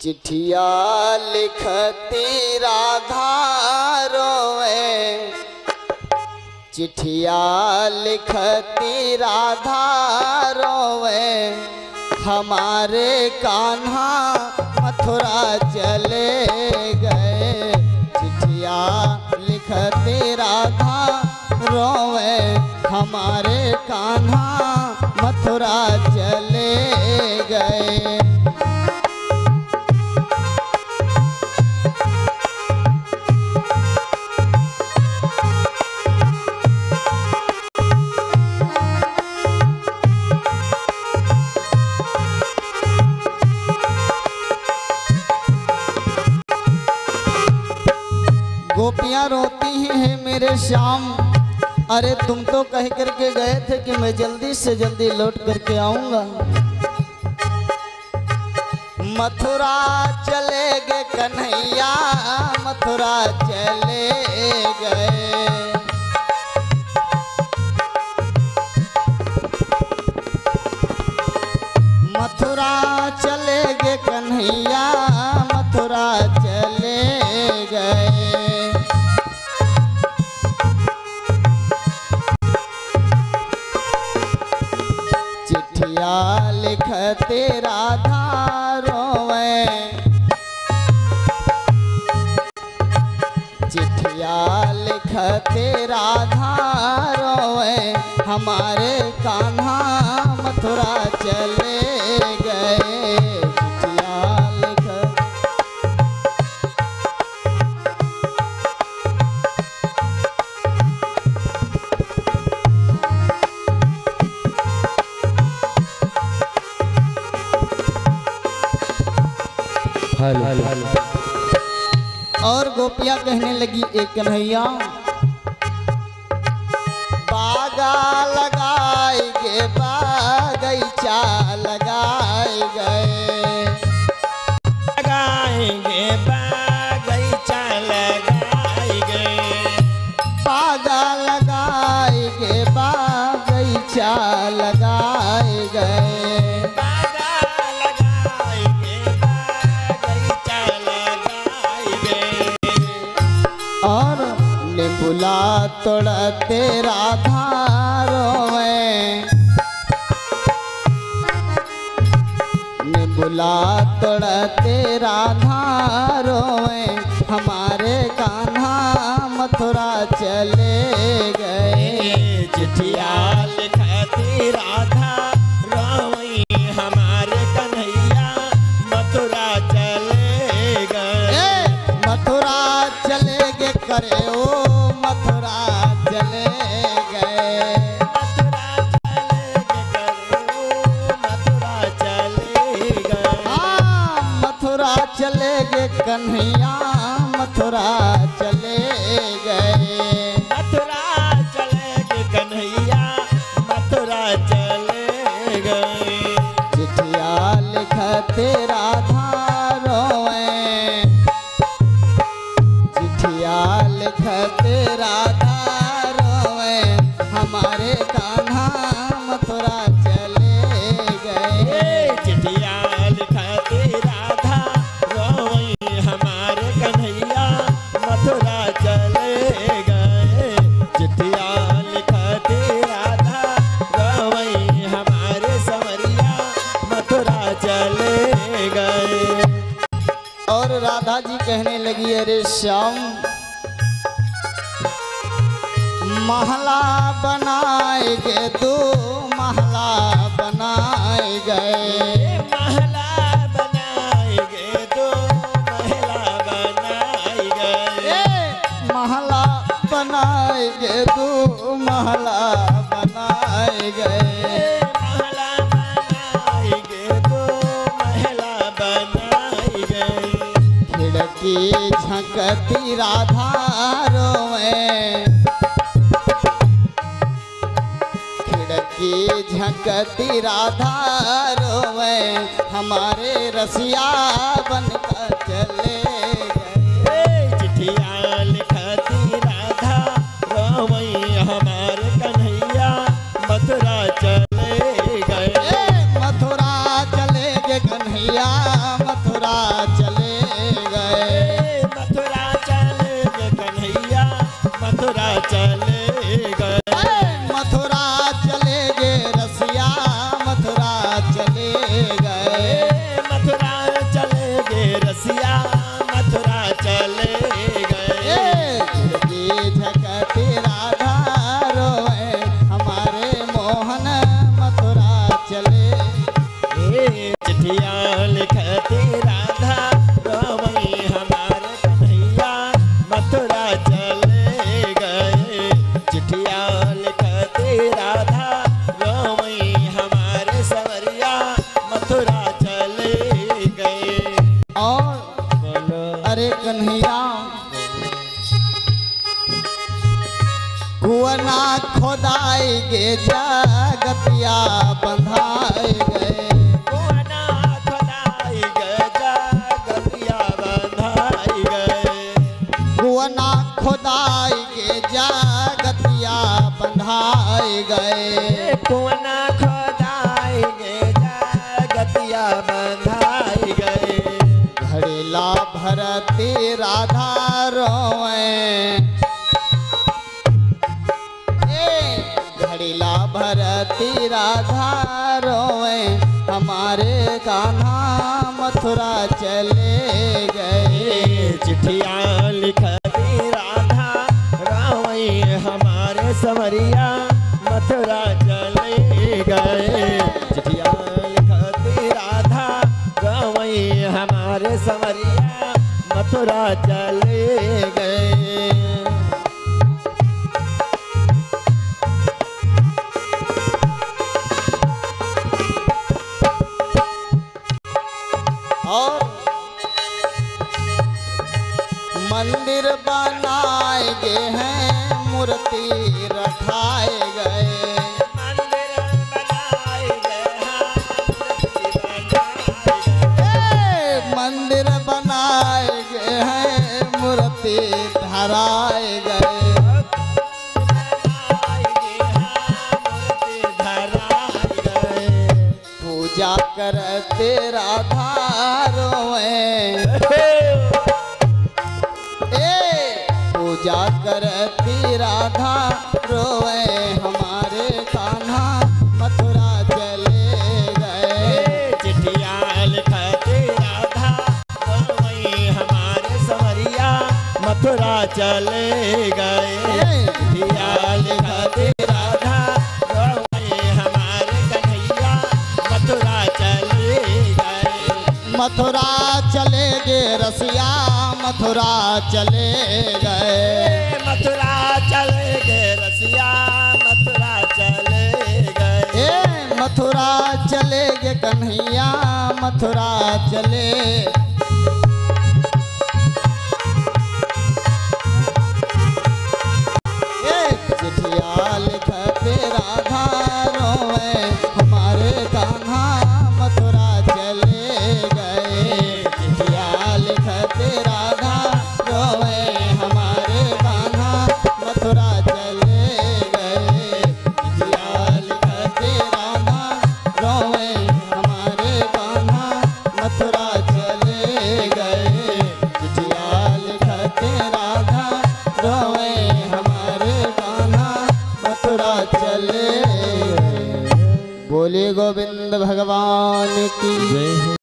चिट्ठिया लिखती राधा रोवे चिट्ठिया लिखती राधा रोवे हमारे कान्हा मथुरा चले गए। चिठिया लिखती राधा रोवे हमारे कान्हा मथुरा चले गए। मेरे श्याम, अरे तुम तो कह करके गए थे कि मैं जल्दी से जल्दी लौट करके आऊँगा। मथुरा चले गए कन्हैया, मथुरा चले गए। मथुरा चले गए कन्हैया लिखते राधा रोवे चिठिया लिखते राधा रोवे हमारे कान्हा मथुरा और गोपिया कहने लगी एक कन्हैया बागा निबुला तेरा धारो में निबुला तोड़ा तेरा धारो हमारे मथुरा चले गए। चिट्ठिया लिखती राधा रोई हमारे कन्हैया मथुरा चले गए। चिट्ठिया लिखती राधा रोई हमारे समरिया मथुरा चले गए। और राधा जी कहने लगी अरे श्याम महला बनाएगे दो महला बनाए गए। महला दो महला बनाएँगे ए, महला दो महला बनाए गए। महला महला खिड़की झकती राधा रोवे। खिड़की झकती राधा रोवे हमारे रसिया बनकर चले। गे जगतिया बंधाए गए। कोना खुदाई गतिया गे जगतिया बंधाए गए। कुआना हमारे कान्हा मथुरा चले गए। चिट्ठियाँ लिखती राधा, रावई हमारे समरिया, मथुरा चले गए। चिट्ठियाँ लिखती राधा, रावई हमारे समरिया, मथुरा चले गए। मंदिर बनाए गए हैं मूर्ति रखाए गए। मंदिर बनाए गए हैं, मूर्ति बनाए करती राधा, रोए हमारे कान्हा। मथुरा चले गए। मथुरा चले गए। चिट्ठिया लिखते राधा गवई हमारे कन्हैया। मथुरा चले गए। मथुरा चले गे रसिया, मथुरा चले गए। मथुरा चले गे कन्हैया मथुरा चले।